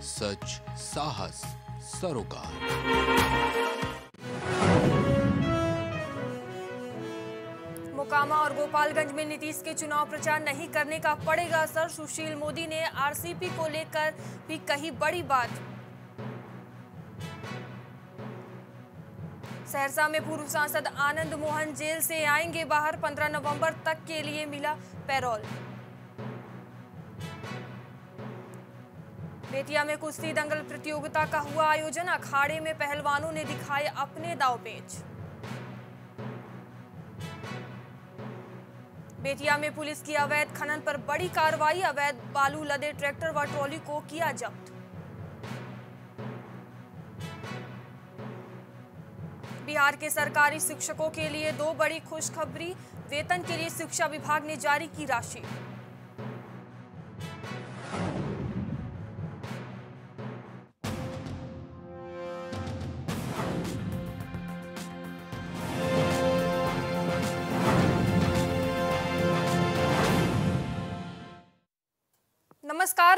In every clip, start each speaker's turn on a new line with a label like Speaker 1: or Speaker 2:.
Speaker 1: सच साहस सरोकार।
Speaker 2: मोकामा और गोपालगंज में नीतीश के चुनाव प्रचार नहीं करने का पड़ेगा असर। सुशील मोदी ने आरसीपी को लेकर भी कही बड़ी बात। सहरसा में पूर्व सांसद आनंद मोहन जेल से आएँगे बाहर। 15 नवंबर तक के लिए मिला पैरोल। बेतिया में कुश्ती दंगल प्रतियोगिता का हुआ आयोजन। अखाड़े में पहलवानों ने दिखाए अपने दावपेच बेतिया में पुलिस की अवैध खनन पर बड़ी कार्रवाई। अवैध बालू लदे ट्रैक्टर व ट्रॉली को किया जब्त। बिहार के सरकारी शिक्षकों के लिए दो बड़ी खुशखबरी। वेतन के लिए शिक्षा विभाग ने जारी की राशि।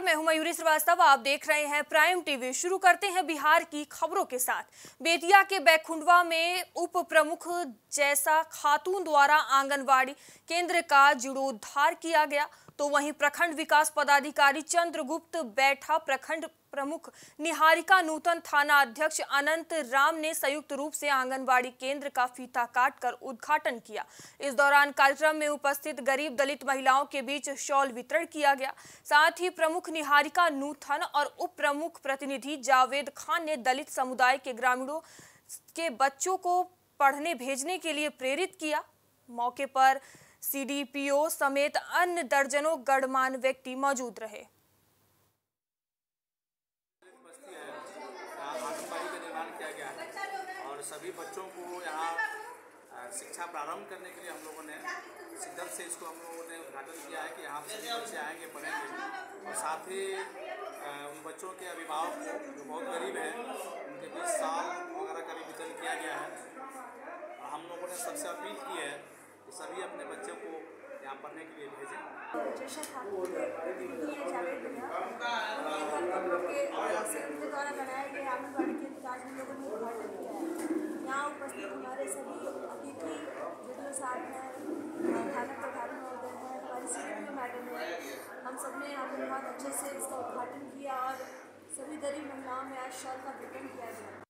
Speaker 2: नमस्कार मैं हूँ मयूरी श्रीवास्तव, आप देख रहे हैं प्राइम टीवी। शुरू करते हैं बिहार की खबरों के साथ। बेतिया के बैकुंडवा में उप प्रमुख जैसा खातून द्वारा आंगनवाड़ी केंद्र का जीर्णोद्धार किया गया तो वहीं प्रखंड विकास पदाधिकारी चंद्रगुप्त बैठा प्रखंड प्रमुख निहारिका नूतन थाना अध्यक्ष अनंत राम ने संयुक्त रूप से आंगनबाड़ी केंद्र का फीता काटकर उद्घाटन किया। इस दौरान कार्यक्रम में उपस्थित गरीब दलित महिलाओं के बीच शॉल वितरण किया गया। साथ ही प्रमुख निहारिका नूथन और उप प्रमुख प्रतिनिधि जावेद खान ने दलित समुदाय के ग्रामीणों के बच्चों को पढ़ने भेजने के लिए प्रेरित किया। मौके पर सीडीपीओ समेत अन्य दर्जनों गणमान्य व्यक्ति मौजूद रहे
Speaker 3: बस्ती है यहाँ आंगनबाड़ी का निर्माण किया गया और सभी बच्चों को यहाँ शिक्षा प्रारंभ करने के लिए हम लोगों ने सिद्धल से इसको हम लोगों ने उद्घाटन किया है कि यहाँ सभी बच्चे आएँगे पढ़ेंगे। और साथ ही उन बच्चों के अभिभावक जो बहुत गरीब हैं, उनके बीच साल वगैरह का भी वितरण किया गया है। और हम लोगों ने सबसे अपील की है कि सभी अपने बच्चों को यहाँ पढ़ने के लिए भेजें।
Speaker 4: द्वारा का आज हम लोगों ने यहाँ उपस्थित हमारे सभी अतिथि वीडियो साहब हैं थाना प्रभारी महोदय हैं हमारी सीनियर मैडम है, हम सबने यहाँ पर बहुत अच्छे से इसका उद्घाटन किया और सभी गरीब महिलाओं में आज शॉल का वितरण किया गया।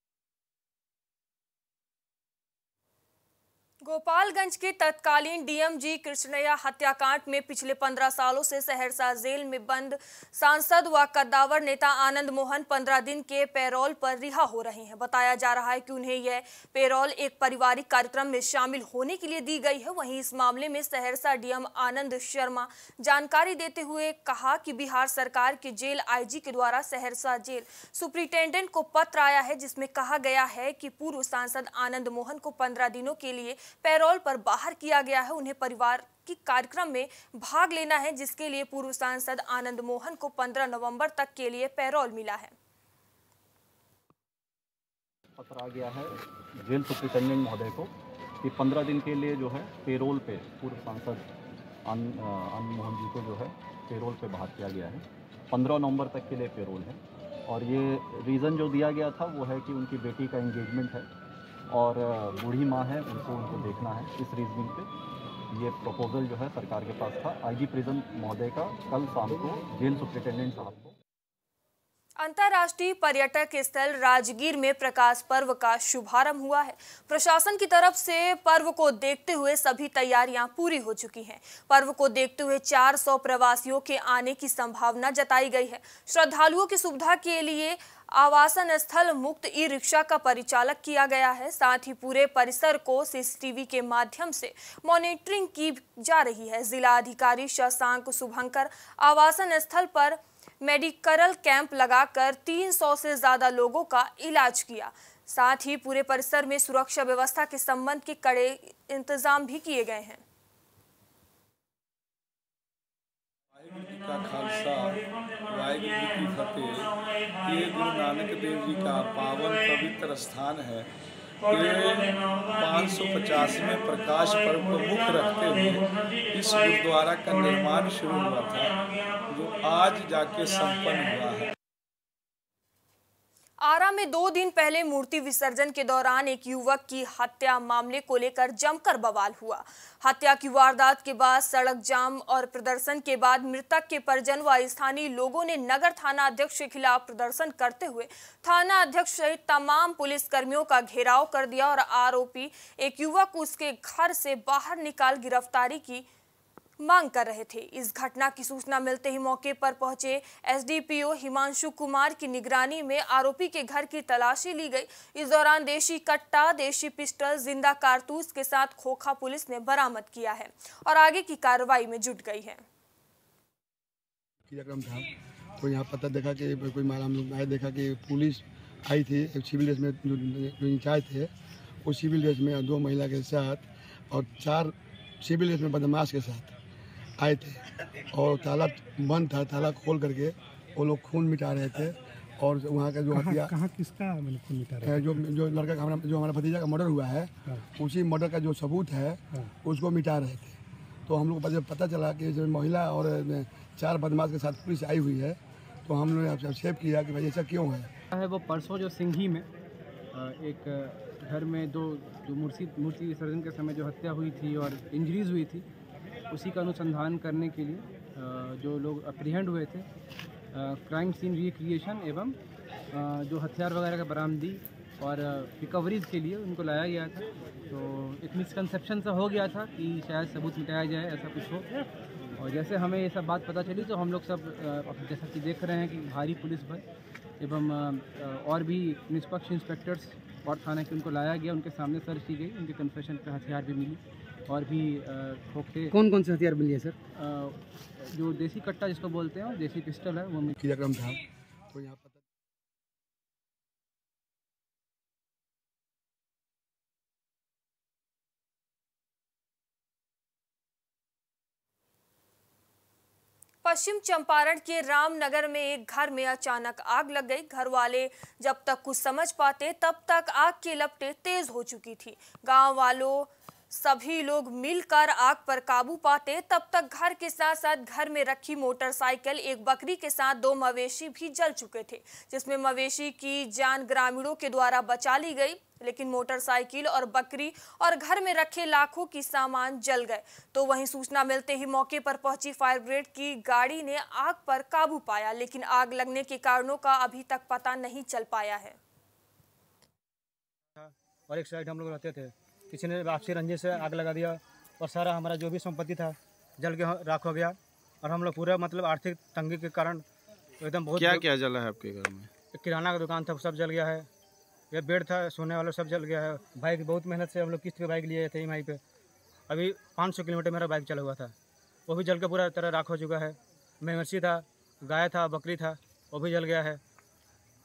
Speaker 2: गोपालगंज के तत्कालीन डीएमजी कृष्णया हत्याकांड में पिछले पंद्रह सालों से सहरसा जेल में बंद सांसद व कद्दावर नेता आनंद मोहन पंद्रह दिन के पैरोल पर रिहा हो रहे हैं। बताया जा रहा है कि उन्हें यह पैरोल एक पारिवारिक कार्यक्रम में शामिल होने के लिए दी गई है। वहीं इस मामले में सहरसा डीएम आनंद शर्मा जानकारी देते हुए कहा कि बिहार सरकार के जेल आईजी के द्वारा सहरसा जेल सुप्रिंटेंडेंट को पत्र आया है, जिसमें कहा गया है कि पूर्व सांसद आनंद मोहन को पंद्रह दिनों के लिए पैरोल पर बाहर किया गया है। उन्हें परिवार की कार्यक्रम में भाग लेना है, जिसके लिए पूर्व सांसद आनंद मोहन को 15 नवंबर तक के लिए पैरोल मिला है।
Speaker 5: पत्र आ गया है जेल सुप्रिंटेंडेंट महोदय को कि पंद्रह दिन के लिए जो है पेरोल पे पूर्व सांसद अन मोहन जी को जो है पेरोल पे बाहर किया गया है। पंद्रह नवंबर तक के लिए पेरोल है। और ये रीज़न जो दिया गया था वो है कि उनकी बेटी का एंगेजमेंट है। और बूढ़ी माँ है, उनको उनको देखना है इस रीजनिंग पे। ये प्रपोजल जो है सरकार के पास था। आईजी प्रिजन महोदय का कल शाम को जेल सुप्रिंटेंडेंट साहब को
Speaker 2: अंतर्राष्ट्रीय पर्यटक स्थल राजगीर में प्रकाश पर्व का शुभारंभ हुआ है। प्रशासन की तरफ़ से पर्व को देखते हुए सभी तैयारियाँ पूरी हो चुकी हैं। पर्व को देखते हुए 400 प्रवासियों के आने की संभावना जताई गई है। श्रद्धालुओं की सुविधा के लिए आवासन स्थल मुक्त ई रिक्शा का परिचालक किया गया है। साथ ही पूरे परिसर को सीसीटीवी के माध्यम से मॉनिटरिंग की जा रही है। जिला अधिकारी शशांक शुभंकर आवासन स्थल पर मेडिकल कैंप लगाकर 300 से ज़्यादा लोगों का इलाज किया। साथ ही पूरे परिसर में सुरक्षा व्यवस्था के संबंध के कड़े इंतज़ाम भी किए गए हैं।
Speaker 6: का की फतेह। ये गुरु नानक देव जी का पावन पवित्र स्थान है। पाँच सौ पचास में प्रकाश पर्व को मुख्य रखते हुए इस गुरुद्वारा का निर्माण शुरू हुआ था, जो आज जाके संपन्न हुआ है।
Speaker 2: आरा में दो दिन पहले मूर्ति विसर्जन के दौरान एक युवक की हत्या मामले को लेकर जमकर बवाल हुआ। हत्या की वारदात के बाद सड़क जाम और प्रदर्शन के बाद मृतक के परिजन व स्थानीय लोगों ने नगर थाना अध्यक्ष के खिलाफ प्रदर्शन करते हुए थाना अध्यक्ष सहित तमाम पुलिस कर्मियों का घेराव कर दिया और आरोपी एक युवक उसके घर से बाहर निकाल गिरफ्तारी की मांग कर रहे थे। इस घटना की सूचना मिलते ही मौके पर पहुँचे एसडीपीओ हिमांशु कुमार की निगरानी में आरोपी के घर की तलाशी ली गई। इस दौरान देशी कट्टा, देशी पिस्टल, ज़िंदा कारतूस के साथ खोखा पुलिस ने बरामद किया है और आगे की कार्रवाई में जुट गई है।
Speaker 7: तो यहाँ पता देखा कि कोई मारा हम लोग आए, देखा कि पुलिस आई थी, एक सिविल ड्रेस में जो इंचार्ज थे वो सिविल ड्रेस में दो महिला के साथ और चार सिविल ड्रेस में बदमाश के साथ। आए थे और ताला बंद था ताला खोल करके वो लोग खून मिटा रहे थे और वहाँ का जो हत्या
Speaker 8: कहाँ किसका मतलब खून मिटा रहे
Speaker 7: है, जो जो लड़का का हमारा जो हमारा भतीजा का मर्डर हुआ है उसी मर्डर का जो सबूत है उसको मिटा रहे थे। तो हम लोग को जब पता चला कि जब महिला और चार बदमाश के साथ पुलिस आई हुई है तो हम लोग ने आक्षेप किया कि भाई ऐसा क्यों है?
Speaker 9: है वो परसों जो सिंघी में एक घर में दो जो मूर्ति मूर्ति विसर्जन के समय जो हत्या हुई थी और इंजरीज हुई थी उसी का अनुसंधान करने के लिए जो लोग अप्रीहेंड हुए थे क्राइम सीन रिक्रिएशन एवं जो हथियार वगैरह का बरामदी और रिकवरीज के लिए उनको लाया गया था। तो एक मिसकंसेप्शन सा हो गया था कि शायद सबूत मिटाया जाए, ऐसा कुछ हो। और जैसे हमें ये सब बात पता चली तो हम लोग सब जैसा कि देख रहे हैं कि भारी पुलिस बल एवं और भी निष्पक्ष इंस्पेक्टर्स और थाना के उनको लाया गया, उनके सामने सर्च की गई, उनके कन्फेशन पर हथियार भी मिली। और भी खोखे।
Speaker 8: कौन कौन से हथियार मिली है सर?
Speaker 9: जो देसी कट्टा जिसको बोलते हैं और देसी पिस्टल है वो मिली
Speaker 7: क्रियाक्रम था। तो यहाँ पता
Speaker 2: पश्चिम चंपारण के रामनगर में एक घर में अचानक आग लग गई। घर वाले जब तक कुछ समझ पाते तब तक आग की लपटें तेज हो चुकी थी। गाँव वालों सभी लोग मिलकर आग पर काबू पाते, तब तक घर के साथ साथ घर में रखी मोटरसाइकिल, एक बकरी के साथ दो मवेशी भी जल चुके थे, जिसमें मवेशी की जान ग्रामीणों के द्वारा बचा ली गई, लेकिन मोटरसाइकिल और बकरी और घर में रखे लाखों की सामान जल गए। तो वहीं सूचना मिलते ही मौके पर पहुँची फायर ब्रिगेड की गाड़ी ने आग पर काबू पाया, लेकिन आग लगने के कारणों का अभी तक पता नहीं चल पाया है।
Speaker 10: और एक साइड हम लोग रहते थे। किसी ने आपसी रंजिश से आग लगा दिया और सारा हमारा जो भी संपत्ति था जल के राख हो गया। और हम लोग पूरा मतलब आर्थिक तंगी के कारण एकदम बहुत
Speaker 11: क्या क्या जला है आपके घर में?
Speaker 10: किराना का दुकान था सब जल गया है। ये बेड था सोने वाला सब जल गया है। बाइक बहुत मेहनत से हम लोग किस्त पे बाइक लिए थे ई पे। अभी 500 किलोमीटर मेरा बाइक चला हुआ था। वो भी जल के पूरा तरह राख हो चुका है। मवेशी था गाय था बकरी था वो भी जल गया है।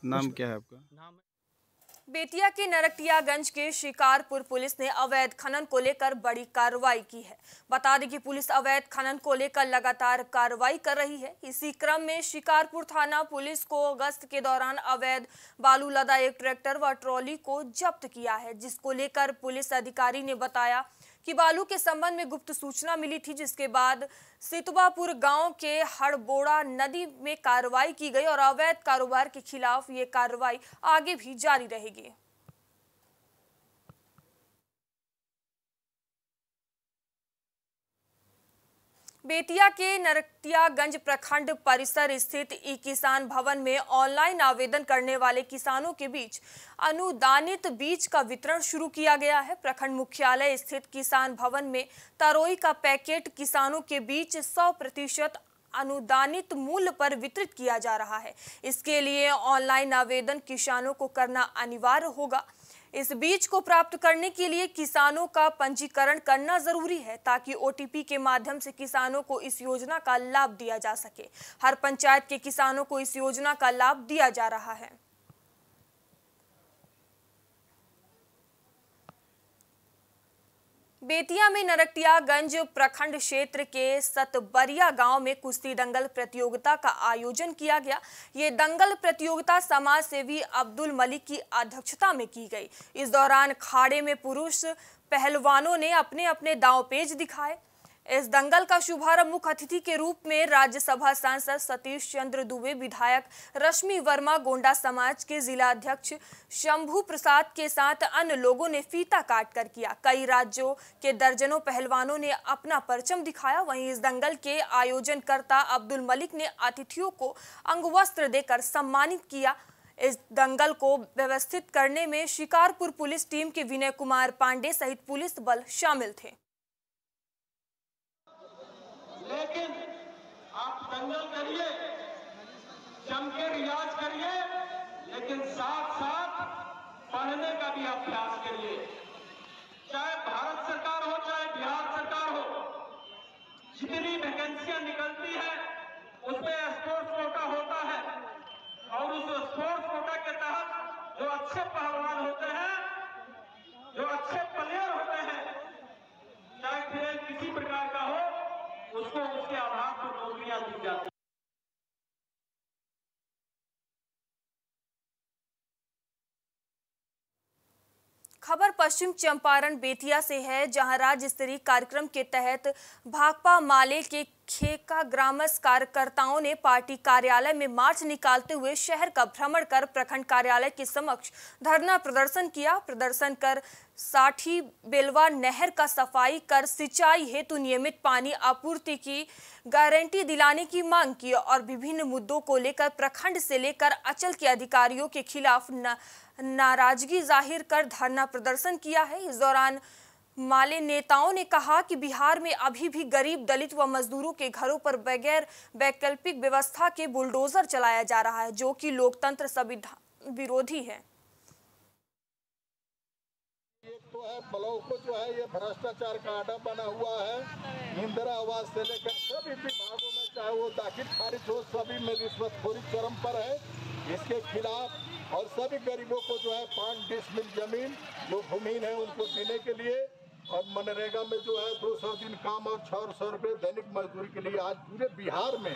Speaker 11: नाम क्या है आपका?
Speaker 10: नाम
Speaker 2: बेतिया के नरकटियागंज के शिकारपुर पुलिस ने अवैध खनन को लेकर बड़ी कार्रवाई की है। बता दें कि पुलिस अवैध खनन को लेकर लगातार कार्रवाई कर रही है। इसी क्रम में शिकारपुर थाना पुलिस को अगस्त के दौरान अवैध बालू लदा एक ट्रैक्टर व ट्रॉली को जब्त किया है, जिसको लेकर पुलिस अधिकारी ने बताया कि बालू के संबंध में गुप्त सूचना मिली थी, जिसके बाद सितवापुर गाँव के हड़बोड़ा नदी में कार्रवाई की गई और अवैध कारोबार के खिलाफ ये कार्रवाई आगे भी जारी रहेगी। बेतिया के नरकटियागंज प्रखंड परिसर स्थित ई किसान भवन में ऑनलाइन आवेदन करने वाले किसानों के बीच अनुदानित बीज का वितरण शुरू किया गया है। प्रखंड मुख्यालय स्थित किसान भवन में तरोई का पैकेट किसानों के बीच 100 प्रतिशत अनुदानित मूल्य पर वितरित किया जा रहा है। इसके लिए ऑनलाइन आवेदन किसानों को करना अनिवार्य होगा। इस बीज को प्राप्त करने के लिए किसानों का पंजीकरण करना ज़रूरी है ताकि ओटीपी के माध्यम से किसानों को इस योजना का लाभ दिया जा सके। हर पंचायत के किसानों को इस योजना का लाभ दिया जा रहा है। बेतिया में नरकटियागंज प्रखंड क्षेत्र के सतबरिया गाँव में कुश्ती दंगल प्रतियोगिता का आयोजन किया गया। ये दंगल प्रतियोगिता समाज सेवी अब्दुल मलिक की अध्यक्षता में की गई। इस दौरान खाड़े में पुरुष पहलवानों ने अपने अपने दाव पेज दिखाए। इस दंगल का शुभारंभ मुख्य अतिथि के रूप में राज्यसभा सांसद सतीश चंद्र दुबे, विधायक रश्मि वर्मा, गोंडा समाज के जिला अध्यक्ष शंभू प्रसाद के साथ अन्य लोगों ने फीता काट कर किया। कई राज्यों के दर्जनों पहलवानों ने अपना परचम दिखाया। वहीं इस दंगल के आयोजनकर्ता अब्दुल मलिक ने अतिथियों को अंगवस्त्र देकर सम्मानित किया। इस दंगल को व्यवस्थित करने में शिकारपुर पुलिस टीम के विनय कुमार पांडे सहित पुलिस बल शामिल थे।
Speaker 12: लेकिन आप दंगल करिए जम के रियाज करिए, लेकिन साथ साथ पढ़ने का भी अभ्यास करिए। चाहे भारत सरकार हो, चाहे बिहार सरकार हो, जितनी वैकेंसियाँ निकलती है, उसमें स्पोर्ट्स कोटा होता है। और उस स्पोर्ट्स कोटा के तहत जो अच्छे पहलवान होते हैं, जो अच्छे प्लेयर होते हैं, चाहे खेल किसी प्रकार उसको उसके आधार पर नौकरियाँ दी जाती
Speaker 2: खबर पश्चिम चंपारण बेतिया से है, जहाँ राज्य स्तरीय कार्यक्रम के तहत भाकपा माले के खेका ग्रामस कार्यकर्ताओं ने पार्टी कार्यालय में मार्च निकालते हुए शहर का भ्रमण कर प्रखंड कार्यालय के समक्ष धरना प्रदर्शन किया। प्रदर्शन कर साठी बेलवा नहर का सफ़ाई कर सिंचाई हेतु नियमित पानी आपूर्ति की गारंटी दिलाने की मांग की और विभिन्न मुद्दों को लेकर प्रखंड से लेकर अचल के अधिकारियों के खिलाफ न, नाराज़गी ज़ाहिर कर धरना प्रदर्शन किया है। इस दौरान माले नेताओं ने कहा कि बिहार में अभी भी गरीब दलित व मजदूरों के घरों पर बगैर वैकल्पिक व्यवस्था के बुलडोजर चलाया जा रहा है, जो कि लोकतंत्र विरोधी है।
Speaker 6: तो है ब्लॉक जो है, ये भ्रष्टाचार का अड्डा बना हुआ है। इंदिरा आवास से लेकर सभी विभागों में, चाहे वो दाखिल खारिज हो, सभी में रिश्वतखोरी चरम पर है। इसके खिलाफ और सभी गरीबों को जो है, पाँच डिसमिल ज़मीन, जो भूमिहीन है, उनको देने के लिए और मनरेगा में जो है दो सौ दिन काम और छह सौ रुपये दैनिक मजदूरी के लिए आज पूरे बिहार में।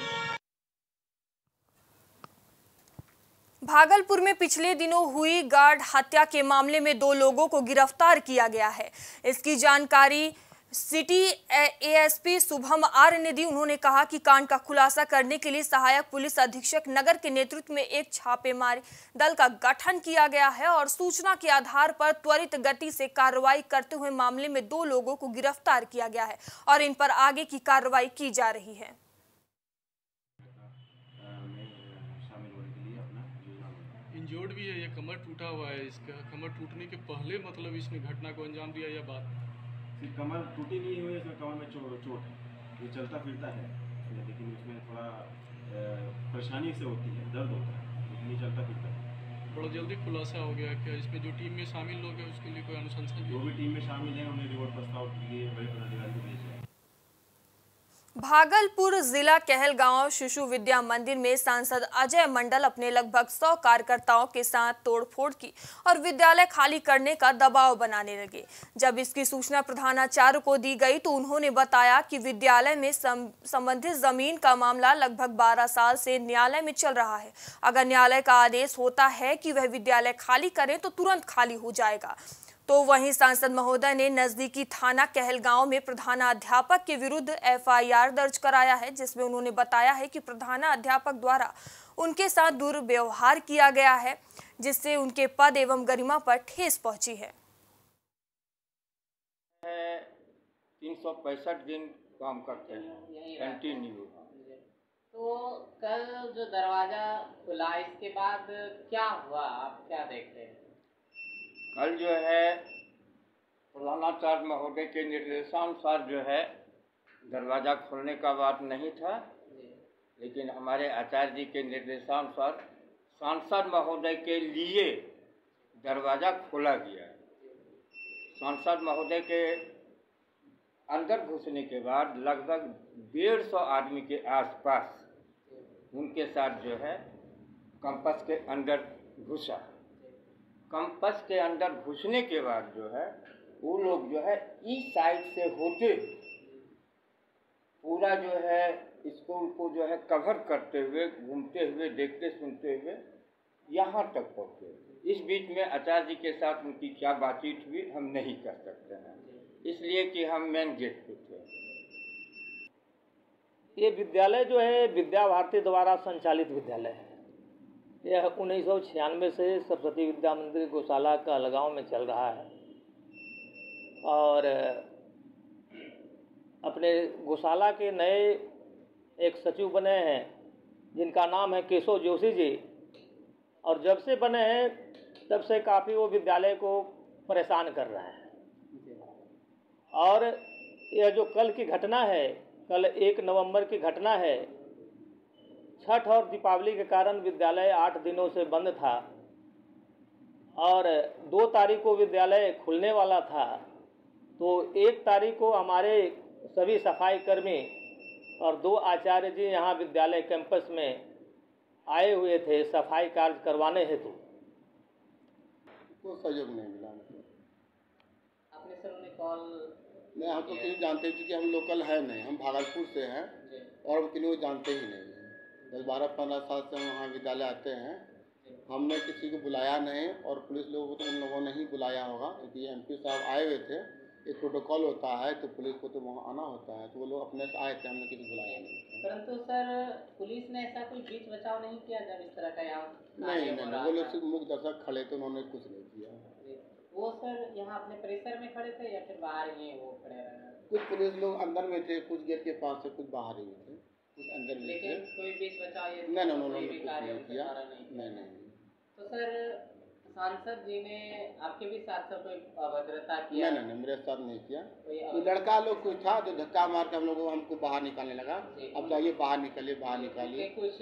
Speaker 2: भागलपुर में पिछले दिनों हुई गार्ड हत्या के मामले में दो लोगों को गिरफ़्तार किया गया है। इसकी जानकारी सिटी एएसपी शुभम आर्य ने दी। उन्होंने कहा कि कांड का खुलासा करने के लिए सहायक पुलिस अधीक्षक नगर के नेतृत्व में एक छापेमारी दल का गठन किया गया है और सूचना के आधार पर त्वरित गति से कार्रवाई करते हुए मामले में दो लोगों को गिरफ़्तार किया गया है और इन पर आगे की कार्रवाई की जा रही है।
Speaker 13: इंजोर्ड भी है, ये कमर टूटा हुआ है इसका। कमर टूटने के पहले मतलब इसने घटना को अंजाम दिया या बाद
Speaker 14: सिर्फ़ कमर टूटी नहीं हुई इसमें कमर में चो, चोट है। ये चलता फिरता है। लेकिन उसमें थोड़ा परेशानी से होती है दर्द होता है। लेकिन ये चलता फिरता है।
Speaker 13: बड़ा जल्दी खुलासा हो गया कि इसमें जो टीम में शामिल लोग हैं उसके लिए कोई अनुशंसा
Speaker 14: जो भी टीम में शामिल हैं उन्हें रिवॉर्ड प्रस्ताव के लिए बड़े पदाधिकारी को भेजे।
Speaker 2: भागलपुर जिला कहलगांव शिशु विद्या मंदिर में सांसद अजय मंडल अपने लगभग 100 कार्यकर्ताओं के साथ तोड़फोड़ की और विद्यालय खाली करने का दबाव बनाने लगे। जब इसकी सूचना प्रधानाचार्य को दी गई तो उन्होंने बताया कि विद्यालय में संबंधित ज़मीन का मामला लगभग 12 साल से न्यायालय में चल रहा है। अगर न्यायालय का आदेश होता है कि वह विद्यालय खाली करे तो तुरंत खाली हो जाएगा। तो वहीं सांसद महोदय ने नजदीकी थाना कहलगांव में प्रधानाध्यापक के विरुद्ध एफआईआर दर्ज कराया है जिसमें उन्होंने बताया है कि प्रधानाध्यापक द्वारा उनके साथ दुर्व्यवहार किया गया है जिससे उनके पद एवं गरिमा पर ठेस पहुँची है।
Speaker 15: तीन सौ पैंसठ दिन काम करते हैं कंटिन्यू
Speaker 16: तो कल जो दरवाज़ा खुला इसके बाद क्या हुआ? आप क्या देखते हैं?
Speaker 15: कल जो है प्रधानाचार्य महोदय के निर्देशानुसार जो है दरवाज़ा खोलने का बात नहीं था। लेकिन हमारे आचार्य जी के निर्देशानुसार सांसद महोदय के लिए दरवाज़ा खोला गया। है सांसद महोदय के अंदर घुसने के बाद लगभग डेढ़ सौ आदमी के आसपास उनके साथ जो है कंपस के अंदर घुसा। कंपस के अंदर घुसने के बाद जो है, वो लोग जो है इस साइड से होते पूरा जो है स्कूल को जो है कवर करते हुए, घूमते हुए, देखते सुनते हुए, यहाँ तक पहुँचे इस बीच में आचार्य जी के साथ उनकी क्या बातचीत हुई, हम नहीं कर सकते हैं। इसलिए कि हम मेन गेट पे थे।
Speaker 17: ये विद्यालय जो है विद्या भारती द्वारा संचालित विद्यालय है। यह उन्नीस सौ छियानवे से सरस्वती विद्या मंदिर गौशाला का लगाव में चल रहा है। और, अपने गौशाला के नए एक सचिव बने हैं, जिनका नाम है केशव जोशी जी। और जब से बने हैं, तब से काफ़ी वो विद्यालय को परेशान कर रहे हैं। और यह जो कल की घटना है, कल एक नवंबर की घटना है छठ और दीपावली के कारण विद्यालय आठ दिनों से बंद था और दो तारीख को विद्यालय खुलने वाला था। तो एक तारीख को हमारे सभी सफ़ाई कर्मी और दो आचार्य जी यहाँ विद्यालय कैंपस में आए हुए थे सफ़ाई कार्य करवाने हेतु।
Speaker 18: कोई सहयोग नहीं मिला
Speaker 16: आपने सर उन्हें कॉल
Speaker 18: नहीं हम तो किसी जानते क्योंकि हम लोकल है नहीं हम भागलपुर से हैं और हम किसी जानते ही नहीं। हैं दस बारह पंद्रह साल से हम वहाँ विद्यालय आते हैं। हमने किसी को बुलाया नहीं और पुलिस लोगों को तो उन लोगों ने ही बुलाया होगा। क्योंकि एमपी साहब आए हुए थे एक प्रोटोकॉल होता है तो पुलिस को तो वहाँ आना होता है तो वो लोग अपने से आए थे हमने किसी को बुलाया नहीं।
Speaker 16: परंतु सर पुलिस ने ऐसा कोई बीच बचाव नहीं किया जब इस तरह का यहाँ
Speaker 18: नहीं नहीं नहीं वो लोग सिर्फ़ मुख दर्शक खड़े थे उन्होंने कुछ नहीं किया।
Speaker 16: वो सर यहाँ अपने परिसर में खड़े थे या फिर बाहर ही वो खड़े रहे
Speaker 18: कुछ पुलिस लोग अंदर में थे कुछ गेट के पास से कुछ बाहर ही थे। अंदर
Speaker 16: लेकिन कोई बीच बचाव ये
Speaker 18: नहीं नहीं उन्होंने कुछ नहीं किया।
Speaker 16: नहीं।
Speaker 18: नहीं
Speaker 16: तो सर सांसद जी ने आपके भी साथ साथ कोई अभद्रता किया?
Speaker 18: नहीं नहीं मेरे साथ नहीं किया।
Speaker 16: कोई
Speaker 18: तो लड़का लोग कुछ था जो धक्का मार के हम लोग को हमको बाहर निकालने लगा? अब जाइए बाहर निकलिए बाहर निकालिए।
Speaker 16: कुछ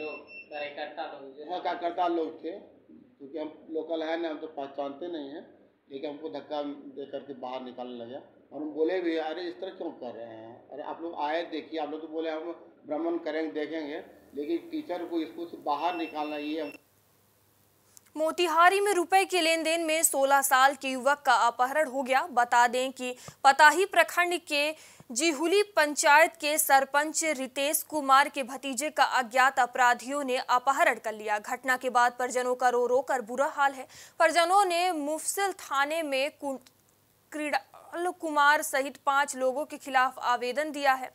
Speaker 16: लोग कार्यकर्ता लोग
Speaker 18: हाँ कार्यकर्ता लोग थे क्योंकि हम लोकल है ना हम तो पहचानते नहीं हैं। लेकिन हमको धक्का दे करके बाहर निकालने लगे। और हम बोले भी, अरे, इस तरह क्यों कर रहे हैं? अरे, आप लोग आए, देखिए, आप लोग तो बोले, हम भ्रमण करेंगे, देखेंगे। लेकिन टीचर को स्कूल से बाहर निकालना, ये
Speaker 2: मोतिहारी में रुपए के लेन देन में 16 साल के युवक का अपहरण हो गया। बता दें कि पताही प्रखंड के जिहुली पंचायत के सरपंच रितेश कुमार के भतीजे का अज्ञात अपराधियों ने अपहरण कर लिया। घटना के बाद परिजनों का रो रो कर बुरा हाल है। परिजनों ने मुफसिल थाने में कु- क्रीडाल कुमार सहित पाँच लोगों के खिलाफ आवेदन दिया है।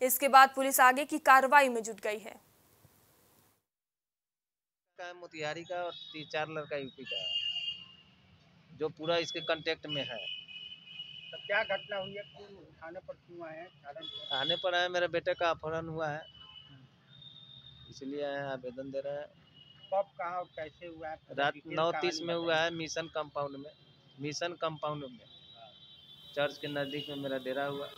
Speaker 2: इसके बाद पुलिस आगे की कार्रवाई में जुट गई है।
Speaker 19: का मोतिहारी का और तीन चार लड़का यूपी का जो पूरा इसके कांटेक्ट में है।
Speaker 8: तो क्या घटना हुई है? क्यों थाने पर क्यों आए?
Speaker 19: आने पर आए मेरे बेटे का अपहरण हुआ है। इसलिए आए हैं आवेदन दे रहे हैं।
Speaker 8: कब कहाँ और कैसे हुआ है?
Speaker 19: रात नौ तीस में हुआ है मिशन कंपाउंड में। मिशन कंपाउंड में। चर्च के नज़दीक में मेरा डेरा हुआ।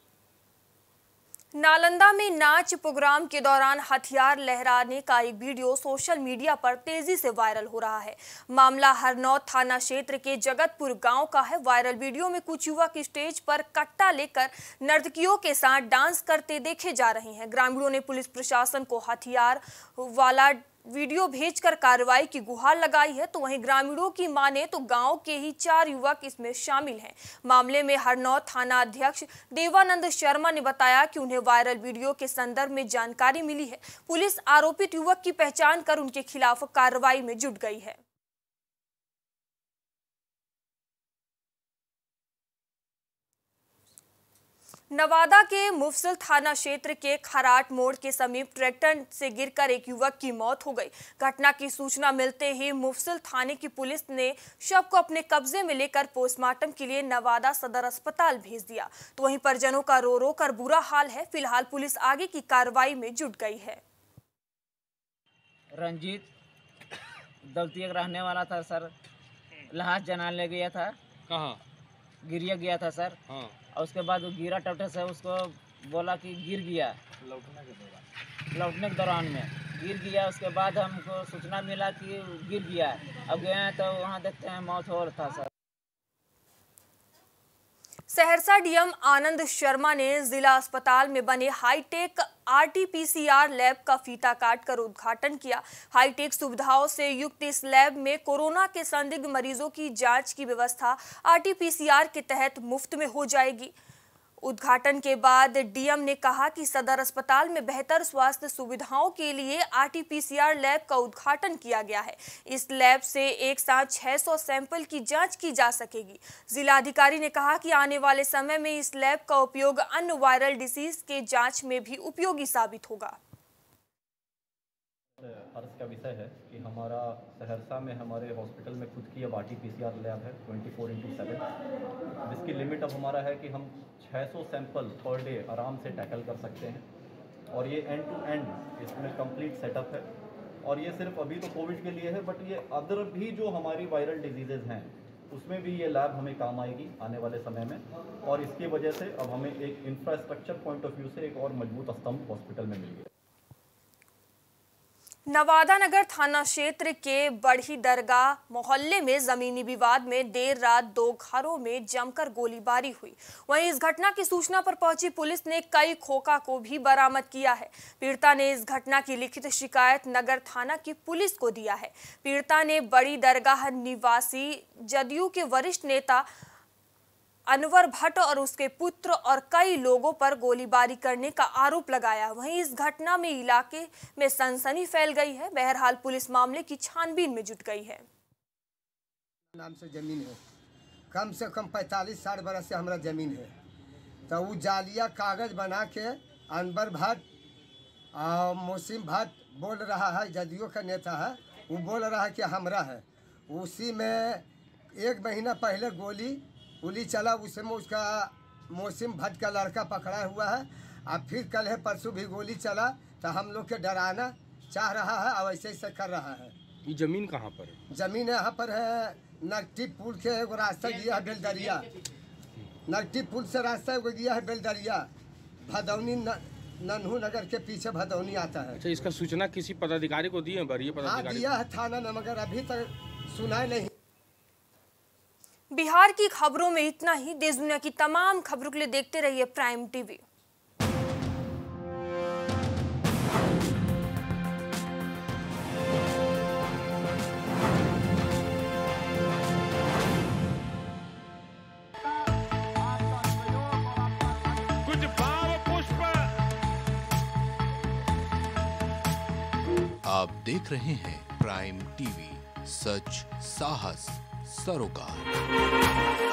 Speaker 2: नालंदा में नाच प्रोग्राम के दौरान हथियार लहराने का एक वीडियो सोशल मीडिया पर तेज़ी से वायरल हो रहा है। मामला हरनौत थाना क्षेत्र के जगतपुर गाँव का है। वायरल वीडियो में कुछ युवक स्टेज पर कट्टा लेकर नर्तकियों के साथ डांस करते देखे जा रहे हैं। ग्रामीणों ने पुलिस प्रशासन को हथियार वाला वीडियो भेजकर कार्रवाई की गुहार लगाई है तो वहीं ग्रामीणों की माने तो गाँव के ही चार युवक इसमें शामिल हैं। मामले में हरनौत थाना अध्यक्ष देवानंद शर्मा ने बताया कि उन्हें वायरल वीडियो के संदर्भ में जानकारी मिली है। पुलिस आरोपित युवक की पहचान कर उनके खिलाफ कार्रवाई में जुट गई है। नवादा के मुफसल थाना क्षेत्र के खराट मोड़ के समीप ट्रैक्टर से गिरकर एक युवक की मौत हो गई। घटना की सूचना मिलते ही मुफसल थाने की पुलिस ने शव को अपने कब्जे में लेकर पोस्टमार्टम के लिए नवादा सदर अस्पताल भेज दिया। तो वहीं परिजनों का रो रो कर बुरा हाल है। फ़िलहाल पुलिस आगे की कार्रवाई में जुट गई है।
Speaker 20: रंजीत दलती रहने वाला था सर। लहास जना ले गया था।
Speaker 13: कहाँ?
Speaker 20: गिरिया गया था सर।
Speaker 13: हाँ।
Speaker 20: और उसके बाद वो गिरा टपटे से उसको बोला कि गिर गया।
Speaker 13: लौटने के दौरान।
Speaker 20: लौटने के दौरान में। गिर गया उसके बाद हमको सूचना मिला कि गिर गया। अब गए हैं तो वहाँ देखते हैं मौत हो रहा था सर।
Speaker 2: सहरसा डीएम आनंद शर्मा ने जिला अस्पताल में बने हाईटेक आरटीपीसीआर लैब का फीता काटकर उद्घाटन किया। हाईटेक सुविधाओं से युक्त इस लैब में कोरोना के संदिग्ध मरीजों की जाँच की व्यवस्था आरटीपीसीआर के तहत मुफ़्त में हो जाएगी। उद्घाटन के बाद डीएम ने कहा कि सदर अस्पताल में बेहतर स्वास्थ्य सुविधाओं के लिए आरटीपीसीआर लैब का उद्घाटन किया गया है। इस लैब से एक साथ 600 सैंपल की जाँच की जा सकेगी। जिलाधिकारी ने कहा कि आने वाले समय में इस लैब का उपयोग अन्य वायरल डिसीज के जाँच में भी उपयोगी साबित होगा।
Speaker 5: हर्ष का विषय है कि हमारा सहरसा में हमारे हॉस्पिटल में खुद की अब R T P C R lab है, ट्वेंटी फोर इंटू सेवन जिसकी लिमिट अब हमारा है कि हम 600 सैंपल पर डे आराम से टैकल कर सकते हैं। और ये एंड टू एंड इसमें कंप्लीट सेटअप है। और ये सिर्फ़ अभी तो कोविड के लिए है बट ये अदर भी जो हमारी वायरल डिजीजेज हैं, उसमें भी ये लैब हमें काम आएगी आने वाले समय में। और इसकी वजह से अब हमें एक इंफ्रास्ट्रक्चर पॉइंट ऑफ़ व्यू से एक और मज़बूत स्तंभ हॉस्पिटल में मिल गया।
Speaker 2: नवादा नगर थाना क्षेत्र के बड़ी दरगाह मोहल्ले में जमीनी विवाद में देर रात दो घरों में जमकर गोलीबारी हुई। वहीं इस घटना की सूचना पर पहुँची पुलिस ने कई खोखा को भी बरामद किया है। पीड़िता ने इस घटना की लिखित शिकायत नगर थाना की पुलिस को दिया है। पीड़िता ने बड़ी दरगाह निवासी जदयू के वरिष्ठ नेता अनवर भट्ट और उसके पुत्र और कई लोगों पर गोलीबारी करने का आरोप लगाया। वहीं इस घटना में इलाके में सनसनी फैल गई है। बहरहाल पुलिस मामले की छानबीन में जुट गई है।
Speaker 21: नाम से ज़मीन है। कम से कम पैंतालीस साठ बरस से हमारा ज़मीन है। तो वो जालिया कागज़ बना के अनवर भट्ट और मोसिम भट्ट बोल रहा है, जदयू का नेता है, वो बोल रहा है कि हमरा है। उसी में एक महीना पहले गोली गोली चला उसमें उसका मौसम भट्ट का लड़का पकड़ा हुआ है। और फिर कल है परसों भी गोली चला तो हम लोग के डराना चाह रहा है और ऐसे ऐसे कर रहा है।
Speaker 22: ये ज़मीन कहाँ पर है?
Speaker 21: ज़मीन यहाँ पर है नकटी पुल के एगो रास्ता गया है बेलदरिया। नकटी पुल से रास्ता एगो गया है बेलदरिया। भदौनी न, नन्हू नगर के पीछे भदौनी आता है।
Speaker 22: अच्छा इसका सूचना किसी पदाधिकारी को दी है
Speaker 21: हाँ
Speaker 22: पदाधिकारी?
Speaker 21: दिया है थाना में मगर अभी तक सुनाई नहीं
Speaker 2: बिहार की खबरों में इतना ही। देश दुनिया की तमाम खबरों के लिए देखते रहिए प्राइम टीवी।
Speaker 12: कुछ भाव पुष्प।
Speaker 1: आप देख रहे हैं प्राइम टीवी सच साहस। सरोकार।